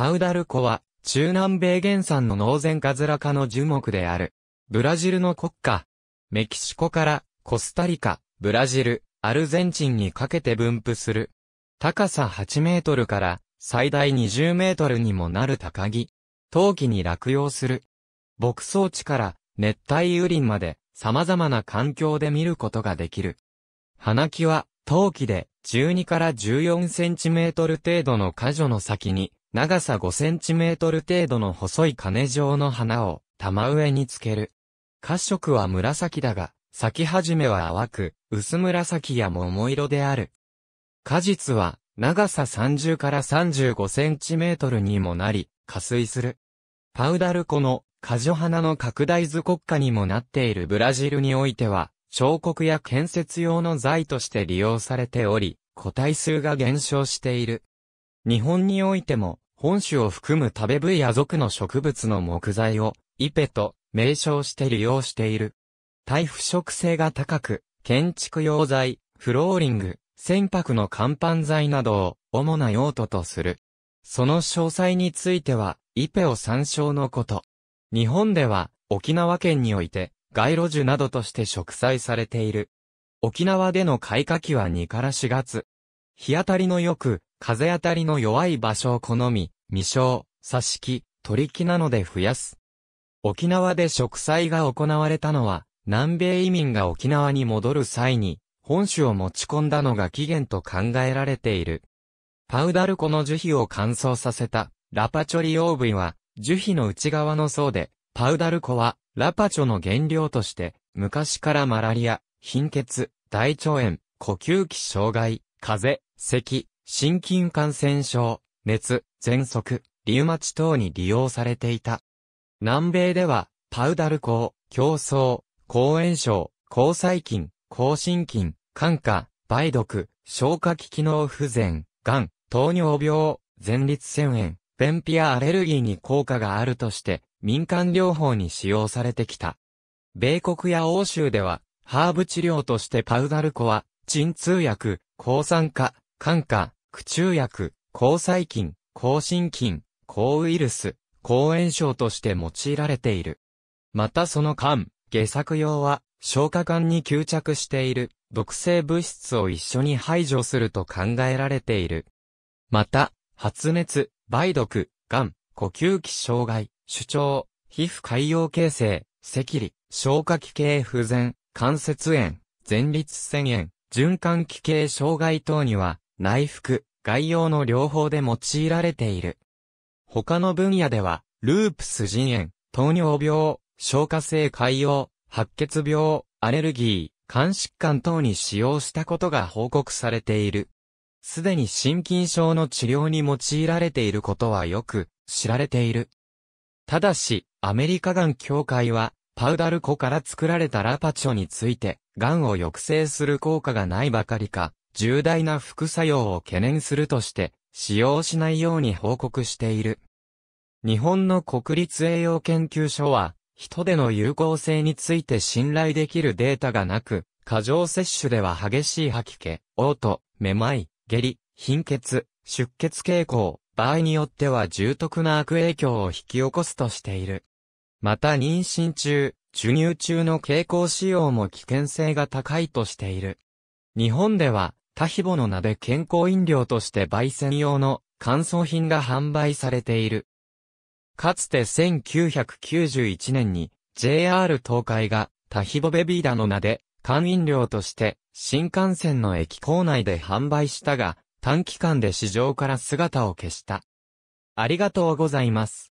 パウダルコは、中南米原産のノーゼンカズラ科の樹木である。ブラジルの国家。メキシコからコスタリカ、ブラジル、アルゼンチンにかけて分布する。高さ8メートルから最大20メートルにもなる高木。冬季に落葉する。牧草地から熱帯雨林まで様々な環境で見ることができる。花木は冬季で12から14センチメートル程度の果樹の先に長さ5センチメートル程度の細い金状の花を玉上につける。褐色は紫だが、咲き始めは淡く、薄紫や桃色である。果実は、長さ30から35センチメートルにもなり、加水する。パウダルコの果樹花の拡大図国家にもなっているブラジルにおいては、彫刻や建設用の材として利用されており、個体数が減少している。日本においても、本種を含む食べ部や属の植物の木材を、イペと名称して利用している。耐腐食性が高く、建築用材、フローリング、船舶の甲板材などを主な用途とする。その詳細については、イペを参照のこと。日本では、沖縄県において、街路樹などとして植栽されている。沖縄での開花期は2から4月。日当たりの良く、風当たりの弱い場所を好み、未生、挿し木、取り木なので増やす。沖縄で植栽が行われたのは、南米移民が沖縄に戻る際に、本種を持ち込んだのが起源と考えられている。パウダルコの樹皮を乾燥させた、ラパチョリオーブイは、樹皮の内側の層で、パウダルコは、ラパチョの原料として、昔からマラリア、貧血、大腸炎、呼吸器障害、風邪、咳、心筋感染症、熱、喘息、リウマチ等に利用されていた。南米では、パウダルコ競争、抗炎症、抗細菌、抗心筋、肝化、梅毒、消化器機能不全、癌、糖尿病、前立腺炎、便秘やアレルギーに効果があるとして、民間療法に使用されてきた。米国や欧州では、ハーブ治療としてパウダルコは、鎮痛薬、抗酸化、肝化、苦中薬、抗細菌、抗心筋、抗ウイルス、抗炎症として用いられている。またその間、下作用は、消化管に吸着している毒性物質を一緒に排除すると考えられている。また、発熱、梅毒、癌、呼吸器障害、主張、皮膚海洋形成、赤痢、消化器系不全、関節炎、前立腺炎、循環器系障害等には、内服、外用の両方で用いられている。他の分野では、ループス腎炎、糖尿病、消化性潰瘍、白血病、アレルギー、肝疾患等に使用したことが報告されている。すでに心筋症の治療に用いられていることはよく知られている。ただし、アメリカガン協会は、パウダルコから作られたラパチョについて、癌を抑制する効果がないばかりか、重大な副作用を懸念するとして、使用しないように報告している。日本の国立栄養研究所は、人での有効性について信頼できるデータがなく、過剰摂取では激しい吐き気、嘔吐、めまい、下痢、貧血、出血傾向、場合によっては重篤な悪影響を引き起こすとしている。また妊娠中、授乳中の経口使用も危険性が高いとしている。日本では、タヒボの名で健康飲料として焙煎用の乾燥品が販売されている。かつて1991年に JR 東海がタヒボベビーダの名で缶飲料として新幹線の駅構内で販売したが短期間で市場から姿を消した。ありがとうございます。